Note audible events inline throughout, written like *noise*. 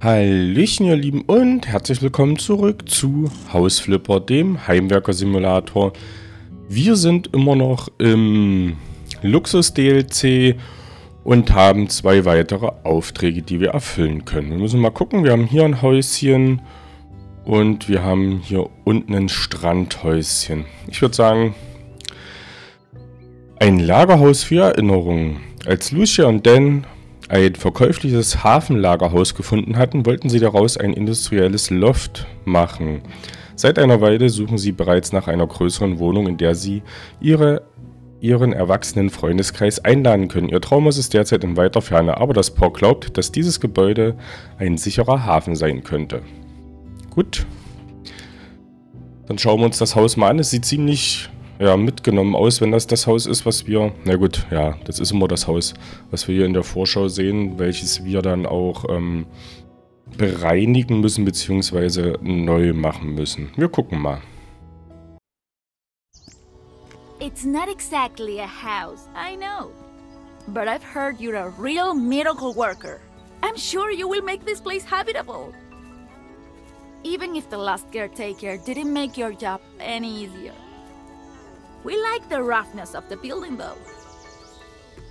Hallöchen ihr Lieben und herzlich willkommen zurück zu Hausflipper, dem Heimwerker-Simulator. Wir sind immer noch im Luxus-DLC und haben zwei weitere Aufträge, die wir erfüllen können. Wir müssen mal gucken, wir haben hier ein Häuschen und wir haben hier unten ein Strandhäuschen. Ich würde sagen, ein Lagerhaus für Erinnerungen. Als Lucia und Dan ein verkäufliches Hafenlagerhaus gefunden hatten, wollten sie daraus ein industrielles Loft machen. Seit einer Weile suchen sie bereits nach einer größeren Wohnung, in der sie ihre, ihren erwachsenen Freundeskreis einladen können. Ihr Traumhaus ist derzeit in weiter Ferne, aber das Paar glaubt, dass dieses Gebäude ein sicherer Hafen sein könnte. Gut. Dann schauen wir uns das Haus mal an. Es sieht ziemlich ja, mitgenommen aus, wenn das das Haus ist, was wir... Na gut, ja, das ist immer das Haus, was wir hier in der Vorschau sehen, welches wir dann auch ähm, bereinigen müssen, beziehungsweise neu machen müssen. Wir gucken mal. It's not exactly a house, I know. But I've heard you're a real miracle worker. I'm sure you will make this place habitable. Even if the last caretaker didn't make your job any easier. We like the roughness of the building though.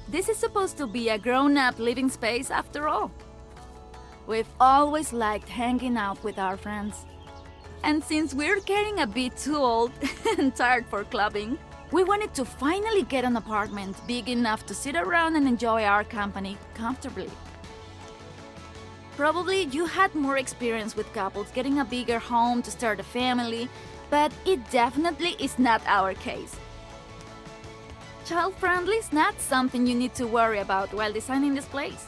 This is supposed to be a grown-up living space after all. We've always liked hanging out with our friends. And since we're getting a bit too old *laughs* and tired for clubbing, we wanted to finally get an apartment big enough to sit around and enjoy our company comfortably. Probably you had more experience with couples getting a bigger home to start a family, but it definitely is not our case. Child-friendly is not something you need to worry about while designing this place.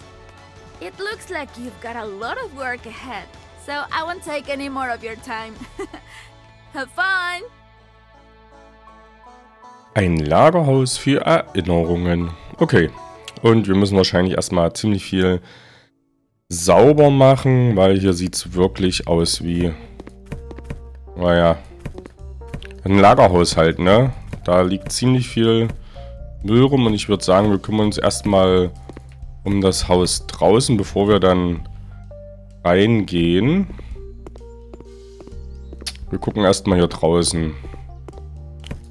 It looks like you've got a lot of work ahead, so I won't take any more of your time. *laughs* Have fun! Ein Lagerhaus für Erinnerungen. Okay. Und wir müssen wahrscheinlich erstmal ziemlich viel sauber machen, weil hier sieht es wirklich aus wie... Naja, ein Lagerhaus halt, ne? Da liegt ziemlich viel Müll rum und ich würde sagen, wir kümmern uns erstmal um das Haus draußen, bevor wir dann reingehen. Wir gucken erstmal hier draußen.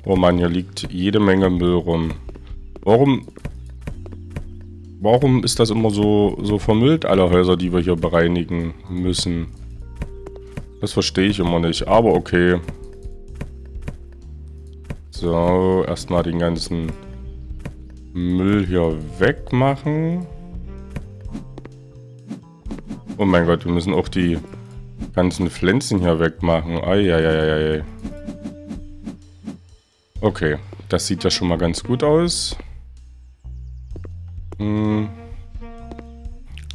Oh Mann, hier liegt jede Menge Müll rum. Warum... Warum ist das immer so, so vermüllt, alle Häuser, die wir hier bereinigen müssen? Das verstehe ich immer nicht, aber okay. So, erstmal den ganzen Müll hier wegmachen. Oh mein Gott, wir müssen auch die ganzen Pflänzchen hier wegmachen. Eieieiei. Okay, das sieht ja schon mal ganz gut aus. Hm.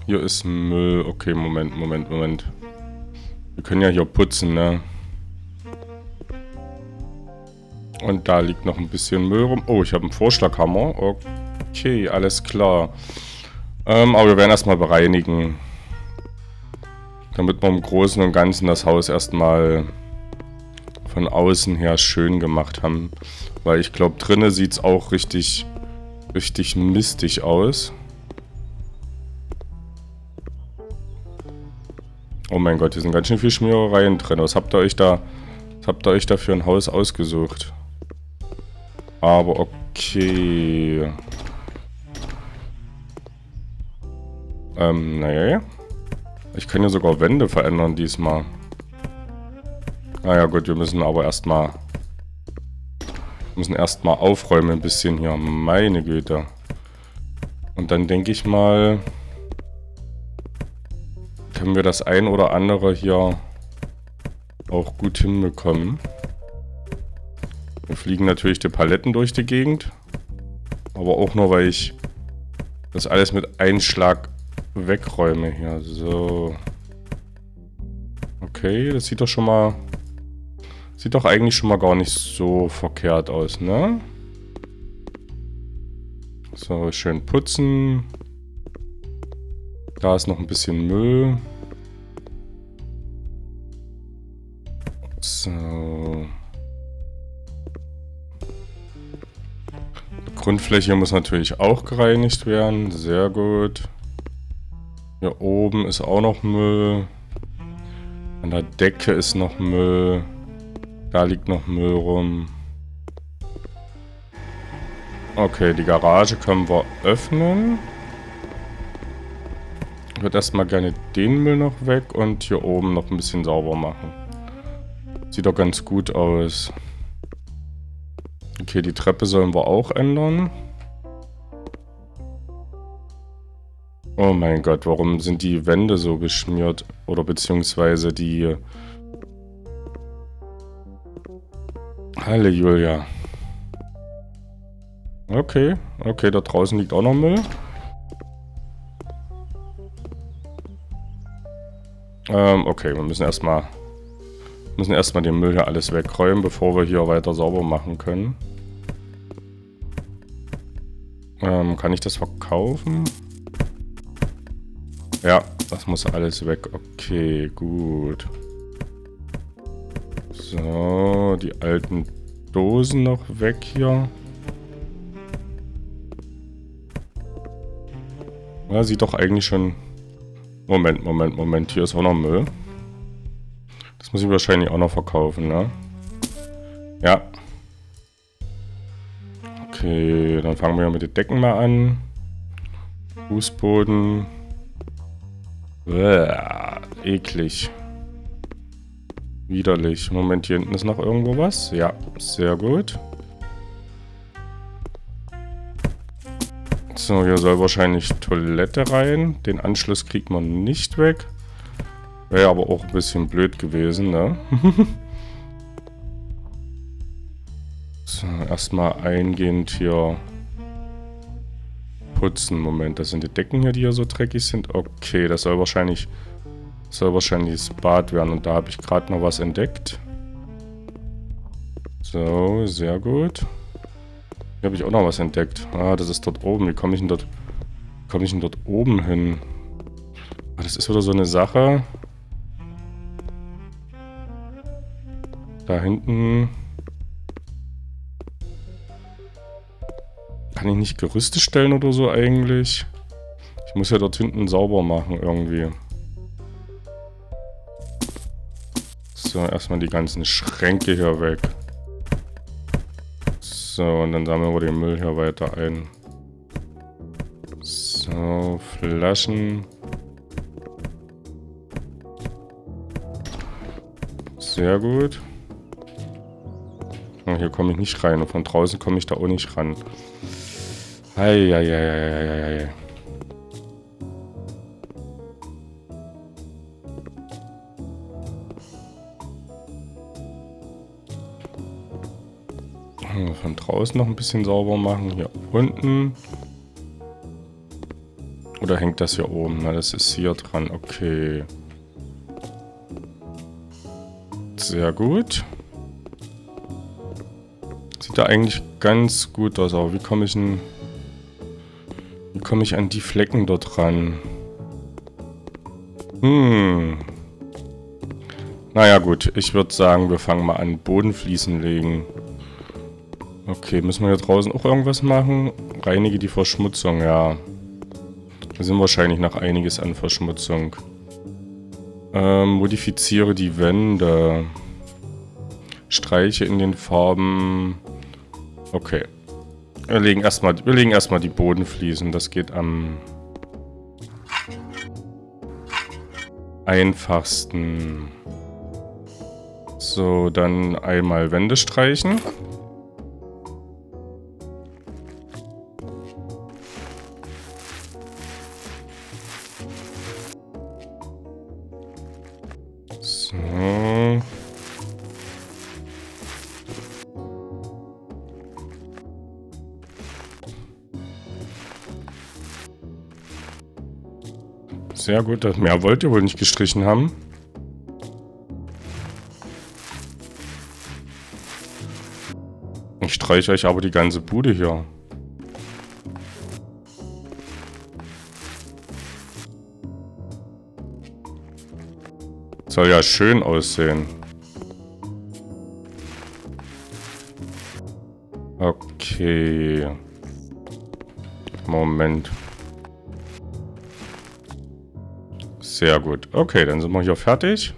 Hier ist Müll. Okay, Moment, Moment, Moment. Wir können ja hier putzen, ne? Und da liegt noch ein bisschen Müll rum. Oh, ich habe einen Vorschlaghammer. Okay, alles klar. Ähm, aber wir werden erstmal bereinigen. Damit wir im Großen und Ganzen das Haus erstmal von außen her schön gemacht haben. Weil ich glaube, drinnen sieht es auch richtig, richtig mistig aus. Oh mein Gott, hier sind ganz schön viele Schmierereien drin. Was habt ihr euch da, was habt ihr euch da für ein Haus ausgesucht? Aber okay. Ähm, naja. Ich kann ja sogar Wände verändern diesmal. Naja gut, wir müssen aber erstmal... müssen erstmal aufräumen ein bisschen hier. Meine Güte. Und dann denke ich mal... Können wir das ein oder andere hier auch gut hinbekommen. Hier fliegen natürlich die Paletten durch die Gegend. Aber auch nur, weil ich das alles mit Einschlag wegräume hier. So. Okay, das sieht doch schon mal... Sieht doch eigentlich schon mal gar nicht so verkehrt aus, ne? So, schön putzen. Da ist noch ein bisschen Müll. So. Grundfläche muss natürlich auch gereinigt werden. Sehr gut. Hier oben ist auch noch Müll. An der Decke ist noch Müll. Da liegt noch Müll rum. Okay, die Garage können wir öffnen. Ich würde erstmal gerne den Müll noch weg und hier oben noch ein bisschen sauber machen. Sieht doch ganz gut aus. Okay, die Treppe sollen wir auch ändern. Oh mein Gott, warum sind die Wände so geschmiert? Oder beziehungsweise die... Halle Julia. Okay, okay, da draußen liegt auch noch Müll. Ähm, okay, wir müssen erstmal müssen erstmal den Müll hier alles wegräumen, bevor wir hier weiter sauber machen können. Ähm, kann ich das verkaufen? Ja, das muss alles weg. Okay, gut. So, die alten Dosen noch weg hier. Ja, sieht doch eigentlich schon... Moment, Moment, Moment. Hier ist auch noch Müll. Das muss ich wahrscheinlich auch noch verkaufen, ne? Okay, dann fangen wir mit den Decken mal an. Fußboden. Bäh, eklig. Widerlich. Moment, hier hinten ist noch irgendwo was. Ja, sehr gut. So, hier soll wahrscheinlich Toilette rein. Den Anschluss kriegt man nicht weg. Wäre aber auch ein bisschen blöd gewesen, ne? *laughs* erstmal eingehend hier putzen. Moment, das sind die Decken hier, die hier so dreckig sind. Okay, das soll wahrscheinlich, soll wahrscheinlich das Bad werden. Und da habe ich gerade noch was entdeckt. So, sehr gut. Hier habe ich auch noch was entdeckt. Ah, das ist dort oben. Wie komme ich denn dort, komme ich denn dort oben hin? Ah, das ist wieder so eine Sache. Da hinten... Kann ich nicht Gerüste stellen oder so eigentlich? Ich muss ja dort hinten sauber machen irgendwie. So, erstmal die ganzen Schränke hier weg. So, und dann sammeln wir den Müll hier weiter ein. So, Flaschen. Sehr gut. Oh, hier komme ich nicht rein und von draußen komme ich da auch nicht ran. Eieieiei. Von draußen noch ein bisschen sauber machen. Hier unten. Oder hängt das hier oben? Na, das ist hier dran. Okay. Sehr gut. Sieht da eigentlich ganz gut aus. Aber wie komme ich denn... Wie komme ich an die Flecken dort ran? Hm. Naja gut, ich würde sagen, wir fangen mal an Bodenfliesen legen. Okay, müssen wir hier draußen auch irgendwas machen? Reinige die Verschmutzung, ja. Wir sind wahrscheinlich noch einiges an Verschmutzung. Ähm, modifiziere die Wände. Streiche in den Farben. Okay. Wir legen erstmal, wir legen erstmal die Bodenfliesen. Das geht am einfachsten. So, dann einmal Wände streichen. Sehr gut, das mehr wollt ihr wohl nicht gestrichen haben. Ich streiche euch aber die ganze Bude hier. Soll ja schön aussehen. Okay. Sehr gut. Okay, dann sind wir hier fertig.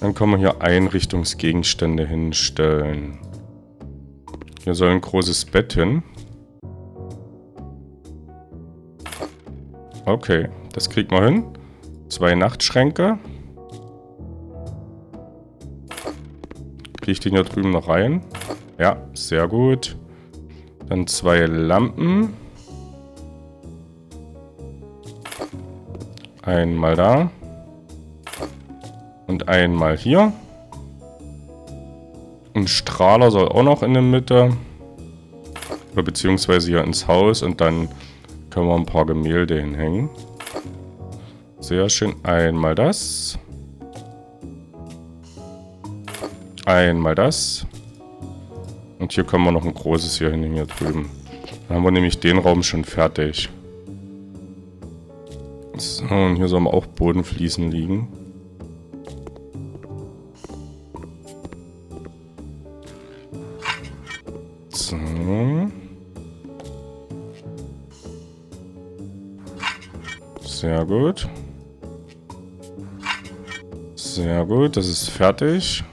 Dann können wir hier Einrichtungsgegenstände hinstellen. Hier soll ein großes Bett hin. Okay, das kriegt man hin. Zwei Nachtschränke. Kriege ich den hier drüben noch rein? Ja, sehr gut. Dann zwei Lampen. Einmal da. Und einmal hier. Ein Strahler soll auch noch in der Mitte. Oder beziehungsweise hier ins Haus. Und dann können wir ein paar Gemälde hinhängen. Sehr schön. Einmal das. Einmal das. Und hier können wir noch ein großes hier hinhängen, hier drüben. Dann haben wir nämlich den Raum schon fertig. So, und hier sollen auch Bodenfliesen liegen. So. Sehr gut. Sehr gut, das ist fertig.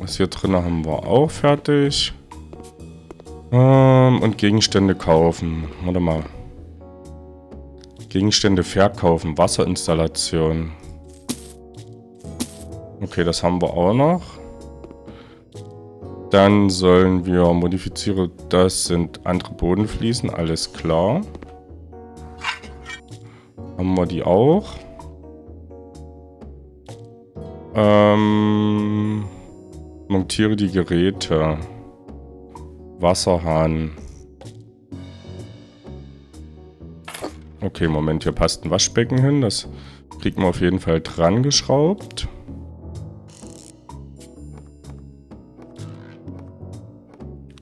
Das hier drin haben wir auch fertig. Ähm, und Gegenstände kaufen. Warte mal. Gegenstände verkaufen. Wasserinstallation. Okay, das haben wir auch noch. Dann sollen wir modifizieren. Das sind andere Bodenfliesen. Alles klar. Haben wir die auch. Ähm... Montiere die Geräte. Wasserhahn. Okay, Moment, hier passt ein Waschbecken hin. Das kriegt man auf jeden Fall dran geschraubt.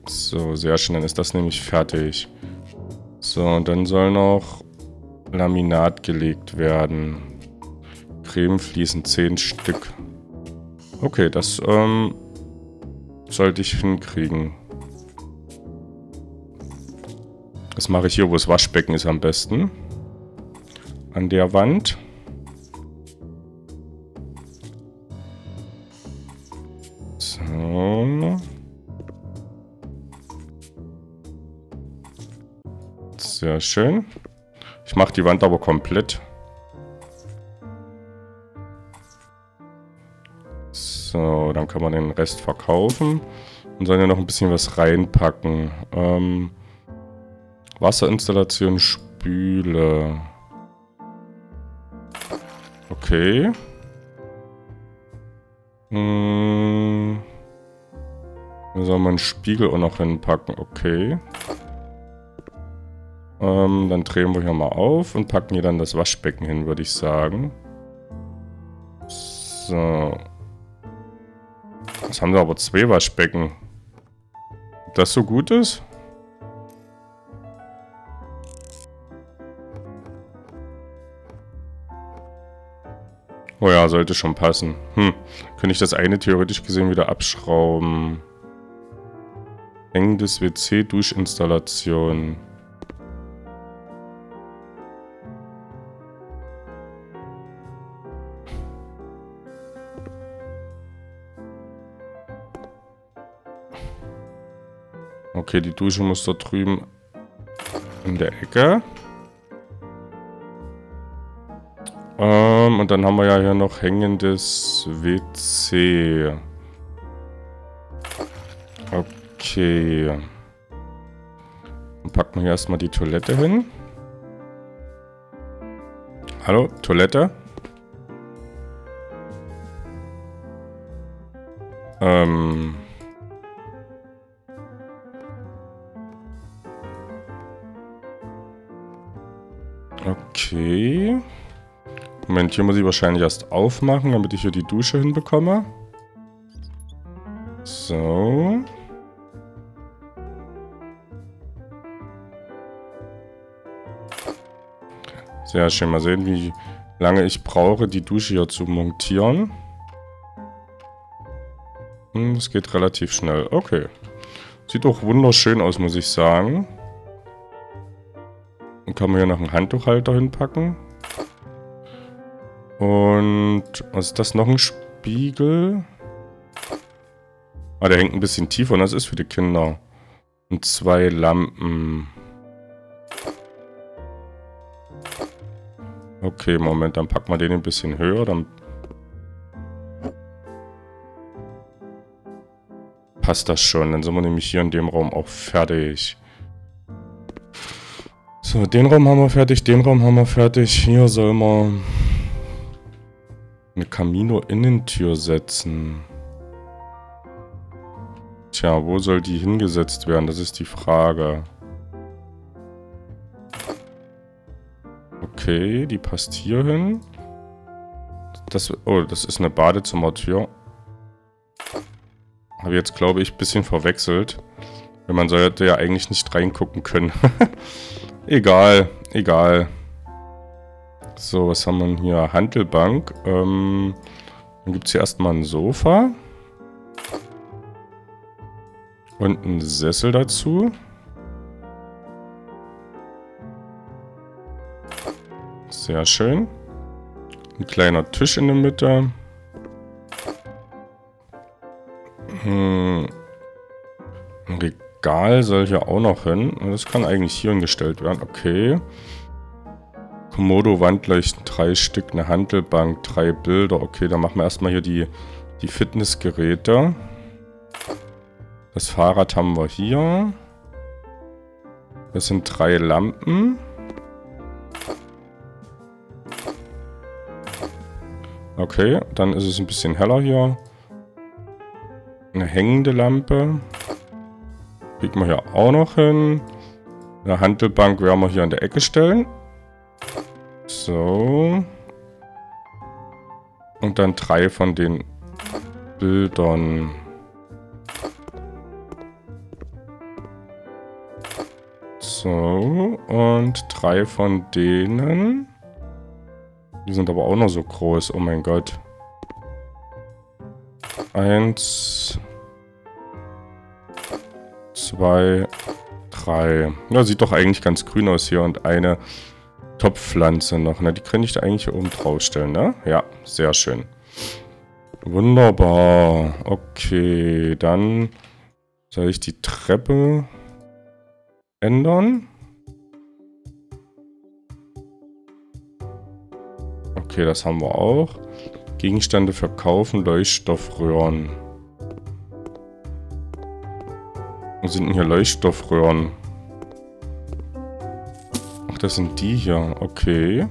So, sehr schön. Dann ist das nämlich fertig. So, und dann soll noch Laminat gelegt werden. Cremefliesen 10 Stück. Okay, das ähm, sollte ich hinkriegen. Das mache ich hier, wo das Waschbecken ist am besten. An der Wand. So. Sehr schön. Ich mache die Wand aber komplett. So, dann kann man den Rest verkaufen. Und sollen ja noch ein bisschen was reinpacken. Ähm, Wasserinstallation, Spüle. Okay. Hm. Da soll man einen Spiegel auch noch hinpacken. Okay. Ähm, dann drehen wir hier mal auf und packen hier dann das Waschbecken hin, würde ich sagen. So. Jetzt haben wir aber zwei Waschbecken. Ob das so gut ist? Oh ja, sollte schon passen. Hm, könnte ich das eine theoretisch gesehen wieder abschrauben. Hängendes WC-Duschinstallation. Okay, die Dusche muss da drüben in der Ecke. Ähm, und dann haben wir ja hier noch hängendes WC. Okay. Dann packen wir hier erstmal die Toilette hin. Hallo, Toilette? Ähm... Moment, hier muss ich wahrscheinlich erst aufmachen, damit ich hier die Dusche hinbekomme. So. Sehr schön. Mal sehen, wie lange ich brauche, die Dusche hier zu montieren. Hm, das geht relativ schnell. Okay. Sieht doch wunderschön aus, muss ich sagen. Dann kann man hier noch einen Handtuchhalter hinpacken. Und was ist das? Noch ein Spiegel? Ah, der hängt ein bisschen tiefer und das ist für die Kinder. Und zwei Lampen. Okay, Moment, dann packen wir den ein bisschen höher, dann passt das schon. Dann sind wir nämlich hier in dem Raum auch fertig. So, den Raum haben wir fertig, den Raum haben wir fertig. Hier soll man eine Camino-Innentür setzen. Tja, wo soll die hingesetzt werden? Das ist die Frage. Okay, die passt hier hin. Das, oh, das ist eine Badezimmertür. Habe jetzt, glaube ich, ein bisschen verwechselt. Weil man sollte ja eigentlich nicht reingucken können. *laughs* egal, egal. So, was haben wir hier? Handelbank. Ähm, dann gibt es hier erstmal ein Sofa. Und einen Sessel dazu. Sehr schön. Ein kleiner Tisch in der Mitte. Hm. Ein Regal soll hier auch noch hin. Das kann eigentlich hier hingestellt werden. Okay. Komodo-Wandleuchten, drei Stück, eine Handelbank, drei Bilder. Okay, dann machen wir erstmal hier die, die Fitnessgeräte. Das Fahrrad haben wir hier. Das sind drei Lampen. Okay, dann ist es ein bisschen heller hier. Eine hängende Lampe. Kriegen wir hier auch noch hin. Eine Handelbank werden wir hier an der Ecke stellen. So. Und dann drei von den Bildern. So, und drei von denen. Die sind aber auch noch so groß. Oh mein Gott. Eins. Zwei. Drei. Ja, sieht doch eigentlich ganz grün aus hier. Und eine Topfpflanze noch. Ne? Die könnte ich da eigentlich hier oben draufstellen, ne? Ja, sehr schön. Wunderbar. Okay, dann soll ich die Treppe ändern. Okay, das haben wir auch. Gegenstände verkaufen, Leuchtstoffröhren. Wo sind denn hier Leuchtstoffröhren? Das sind die hier. Okay.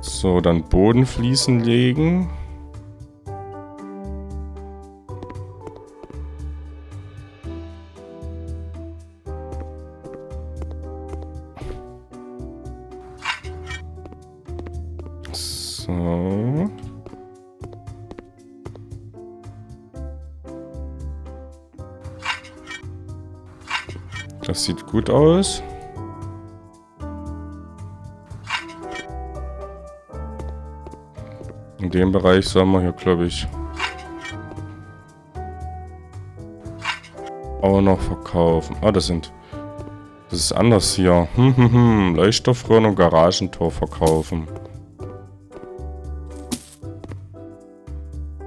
So, dann Bodenfliesen legen. Das sieht gut aus. In dem Bereich sollen wir hier, glaube ich, auch noch verkaufen. Ah, das sind... Das ist anders hier. *laughs* Hm, hm, hm. Leuchtstoffröhren und Garagentor verkaufen.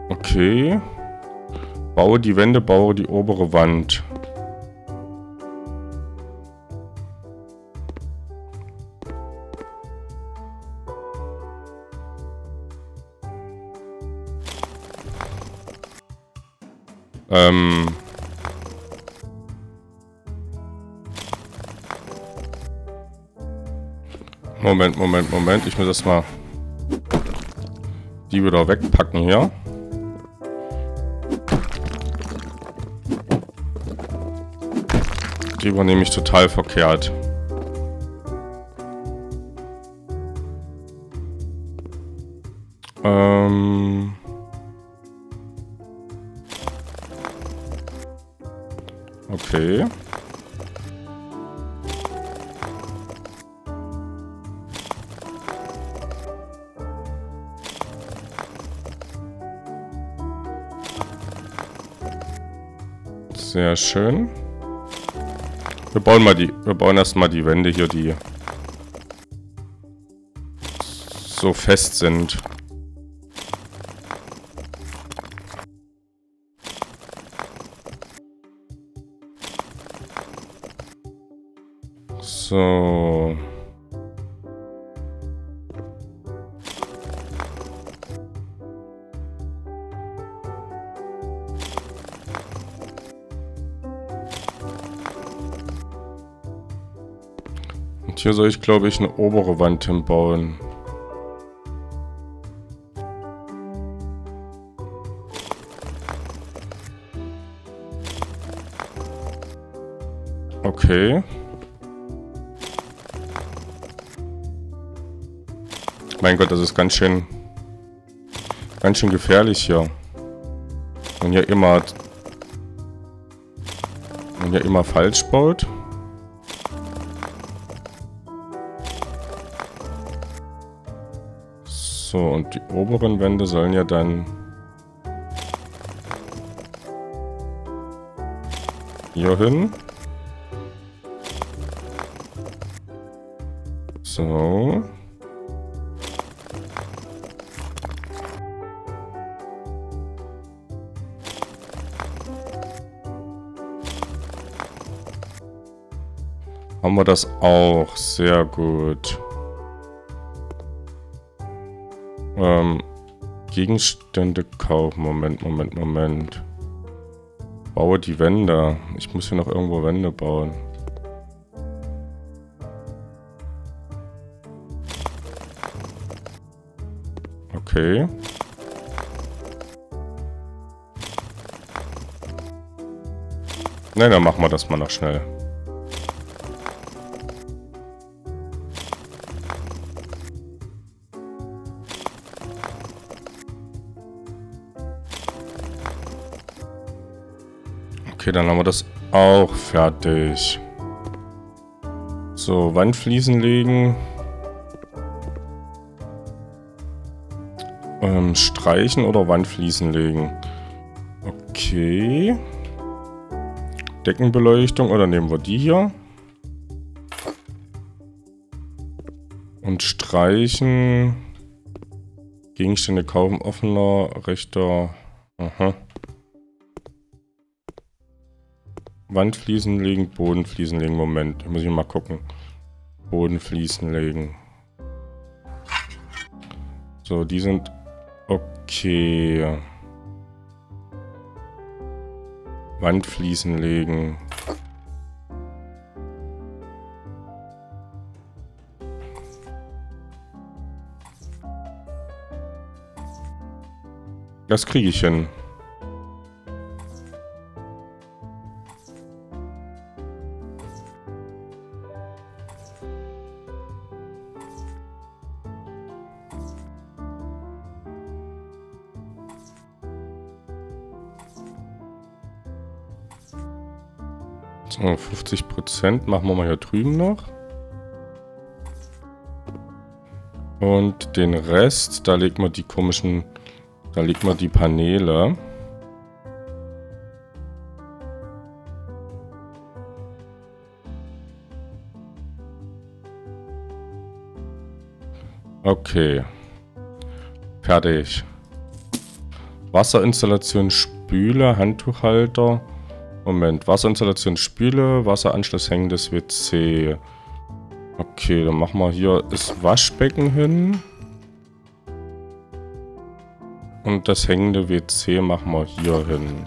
Okay. Baue die Wände, baue die obere Wand. Ähm... Moment, Moment, Moment. Ich muss das mal die wieder wegpacken hier. Die war nämlich total verkehrt. Sehr schön. Wir bauen mal die, wir bauen erstmal die Wände hier, die so fest sind. So. Hier soll ich, glaube ich, eine obere Wand hinbauen. Okay. Mein Gott, das ist ganz schön... Ganz schön gefährlich hier. Und ja immer... Und ja immer falsch baut. So, und die oberen Wände sollen ja dann... Hier hin. So. Haben wir das auch. Sehr gut. Ähm, Gegenstände kaufen. Moment, Moment, Moment. Baue die Wände. Ich muss hier noch irgendwo Wände bauen. Okay. Na, dann machen wir das mal noch schnell. Okay, dann haben wir das auch fertig. So, Wandfliesen legen. Ähm, streichen oder Wandfliesen legen? Okay. Deckenbeleuchtung oder nehmen wir die hier? Und streichen. Gegenstände kaufen offener, rechter. Aha. Wandfliesen legen, Bodenfliesen legen. Moment, muss ich mal gucken. Bodenfliesen legen. So, die sind Okay. Wandfliesen legen. Das kriege ich hin. 50 Prozent machen wir mal hier drüben noch. Und den Rest, da legt man die komischen, da legt man die Paneele. Okay. Fertig. Wasserinstallation, Spüle, Handtuchhalter. Moment, Wasserinstallation Spüle, Wasseranschluss hängendes WC. Okay, dann machen wir hier das Waschbecken hin. Und das hängende WC machen wir hier hin.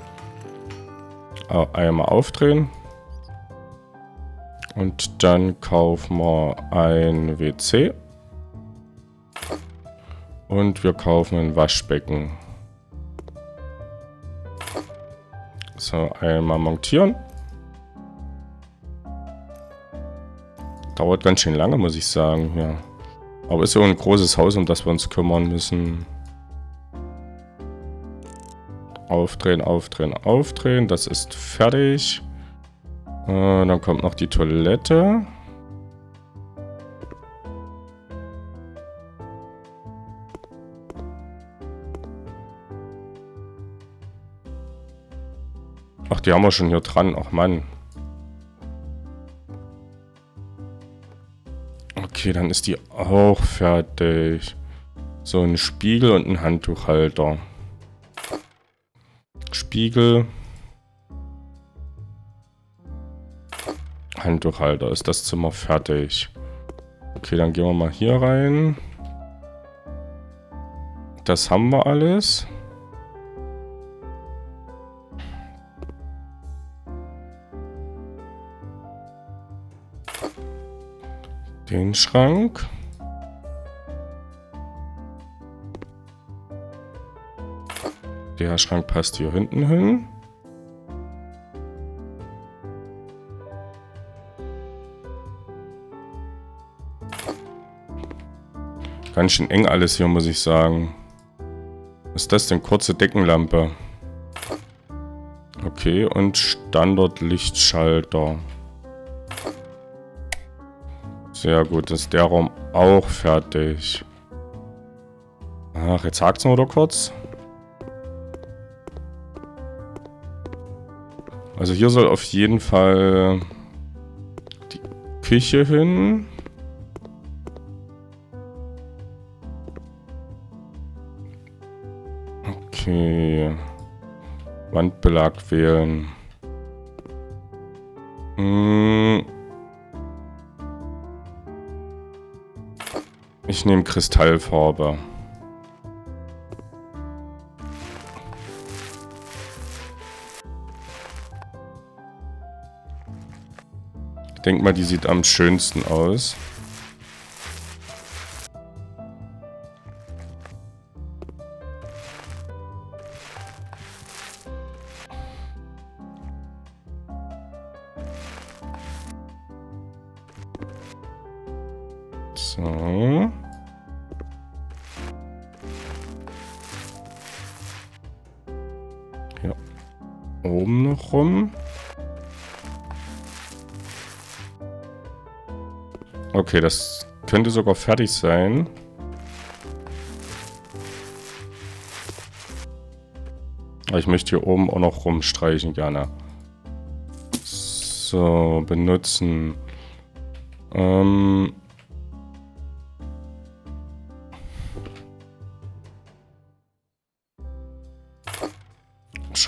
Einmal aufdrehen. Und dann kaufen wir ein WC. Und wir kaufen ein Waschbecken. So, einmal montieren. Dauert ganz schön lange, muss ich sagen. Ja. Aber ist so ein großes Haus, um das wir uns kümmern müssen. Aufdrehen, aufdrehen, aufdrehen. Das ist fertig. Äh, dann kommt noch die Toilette. Die haben wir schon hier dran. Ach Mann. Okay, dann ist die auch fertig. So, ein Spiegel und ein Handtuchhalter. Spiegel. Handtuchhalter. Ist das Zimmer fertig? Okay, dann gehen wir mal hier rein. Das haben wir alles. Den Schrank. Der Schrank passt hier hinten hin. Ganz schön eng alles hier, muss ich sagen. Was ist das denn? Kurze Deckenlampe. Okay, und Standardlichtschalter. Sehr gut, ist der Raum auch fertig. Ach, jetzt hakt es nur kurz. Also hier soll auf jeden Fall die Küche hin. Okay. Wandbelag wählen. Hm. Ich nehme Kristallfarbe. Ich denke mal, die sieht am schönsten aus. So. Ja. Oben noch rum. Okay, das könnte sogar fertig sein. Ich möchte hier oben auch noch rumstreichen gerne. So, benutzen. Ähm...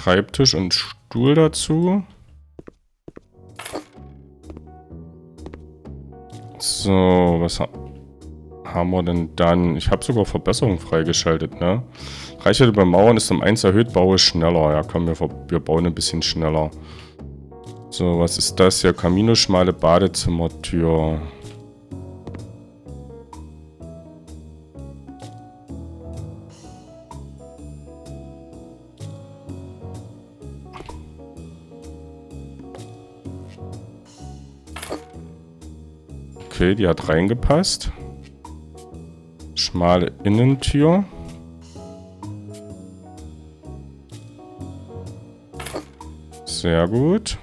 Schreibtisch und Stuhl dazu. So, was ha haben wir denn dann? Ich habe sogar Verbesserungen freigeschaltet, ne? Reichweite beim Mauern ist um 1 erhöht, baue schneller. Ja, komm, wir, wir bauen ein bisschen schneller. So, was ist das hier? Camino schmale Badezimmertür. Okay, die hat reingepasst. Schmale Innentür. Sehr gut.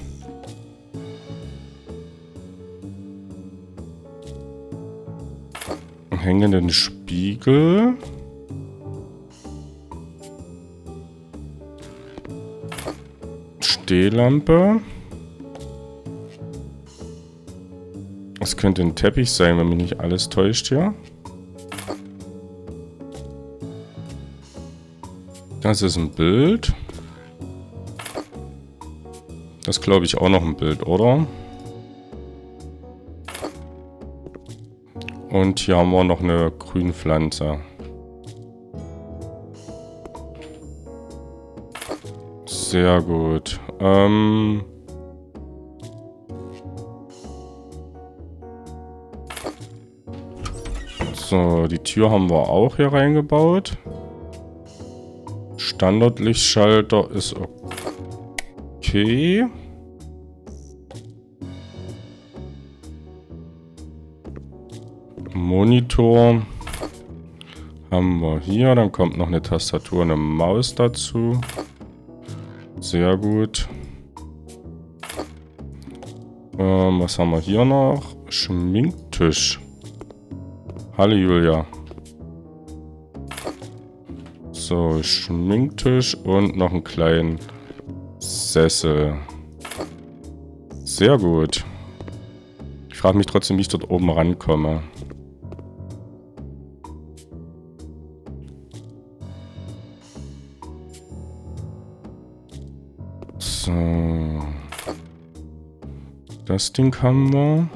Hängenden Spiegel. Stehlampe. Könnte ein Teppich sein, wenn mich nicht alles täuscht hier. Das ist ein Bild. Das glaube ich auch noch ein Bild, oder? Und hier haben wir noch eine Grünpflanze. Sehr gut. Ähm... So, die Tür haben wir auch hier reingebaut. Standardlichtschalter ist okay. Monitor haben wir hier. Dann kommt noch eine Tastatur und eine Maus dazu. Sehr gut. Ähm, was haben wir hier noch? Schminktisch. Hallo Julia. So, Schminktisch und noch einen kleinen Sessel. Sehr gut. Ich frage mich trotzdem, wie ich dort oben rankomme. So. Das Ding haben wir.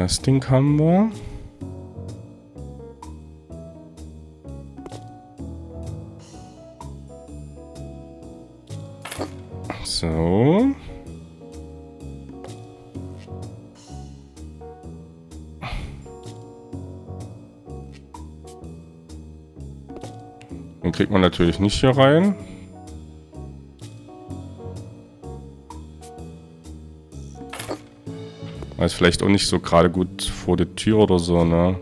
Das Ding haben wir. So. Den kriegt man natürlich nicht hier rein. Ist vielleicht auch nicht so gerade gut vor der Tür oder so, ne?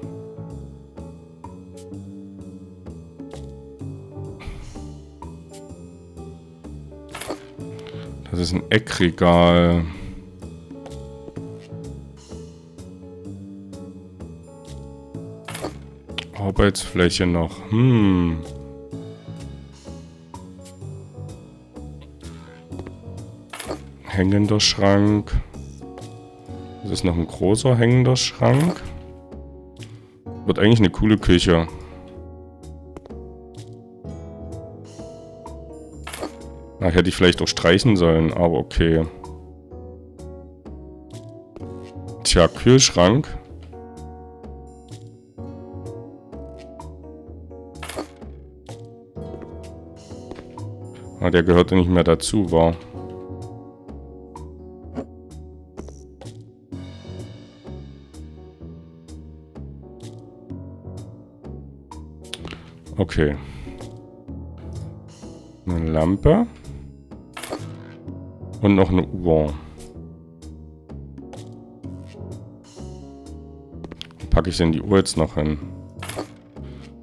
Das ist ein Eckregal. Arbeitsfläche noch. Hm. Hängender Schrank. Das ist noch ein großer hängender Schrank. Wird eigentlich eine coole Küche. Na, hätte ich vielleicht auch streichen sollen, aber okay. Tja, Kühlschrank. Ah, der gehörte nicht mehr dazu, war. Okay. Eine Lampe. Und noch eine Uhr. Packe ich denn die Uhr jetzt noch hin?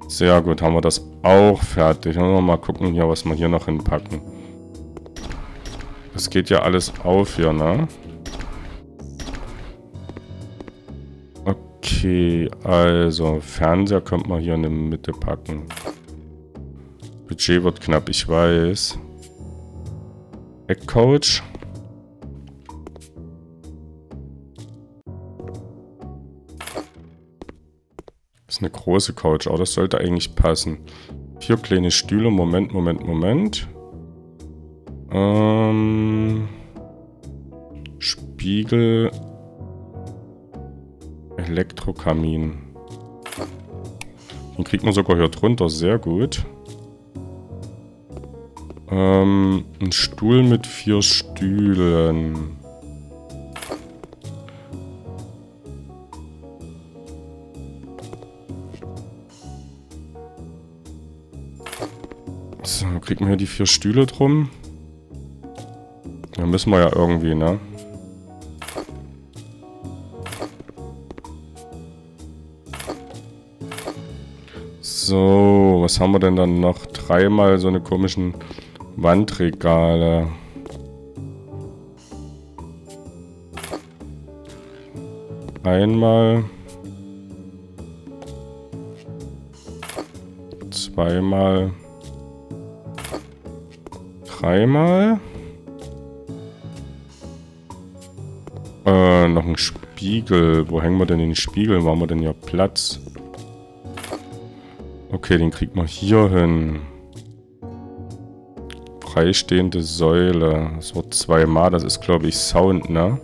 Sehr gut, haben wir das auch fertig. wir mal gucken hier, was wir hier noch hinpacken. Das geht ja alles auf hier, ne? Okay, also Fernseher könnte man hier in der Mitte packen. Budget wird knapp, ich weiß. Eckcoach. Ist eine große Couch, aber das sollte eigentlich passen. Vier kleine Stühle. Moment, Moment, Moment. Ähm, Spiegel. Elektrokamin. Den kriegt man sogar hier drunter. Sehr gut. Ähm, ein Stuhl mit vier Stühlen. So, kriegt man hier die vier Stühle drum? Da müssen wir ja irgendwie, ne? So, was haben wir denn dann noch? Dreimal so eine komischen Wandregale. Einmal. Zweimal. Dreimal. Äh, noch ein Spiegel. Wo hängen wir denn den Spiegel? Wo haben wir denn hier Platz? Okay, den kriegt man hier hin freistehende Säule. Wird zweimal, das ist glaube ich Sound, ne?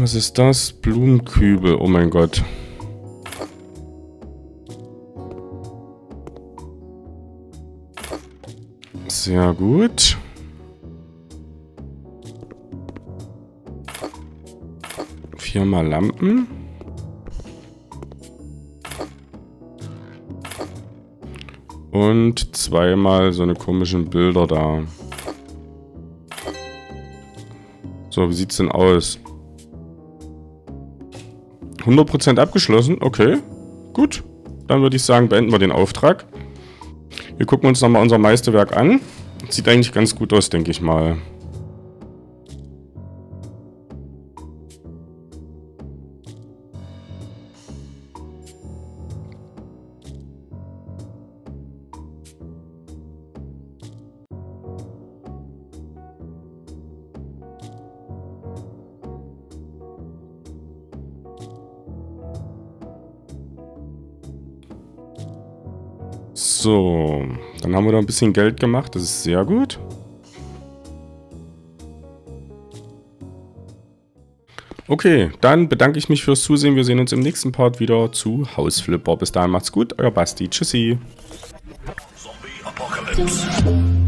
Was ist das? Blumenkübel, oh mein Gott. Sehr gut. Viermal Lampen. Und zweimal so eine komischen Bilder da. So, wie sieht's denn aus? 100% abgeschlossen? Okay, gut. dann würde ich sagen, beenden wir den Auftrag. Wir gucken uns nochmal unser Meisterwerk an. Sieht eigentlich ganz gut aus, denke ich mal. So, dann haben wir da ein bisschen Geld gemacht. Das ist sehr gut. Okay, dann bedanke ich mich fürs Zusehen. Wir sehen uns im nächsten Part wieder zu Hausflipper. Bis dahin macht's gut, euer Basti. Tschüssi. Zombie Apocalypse.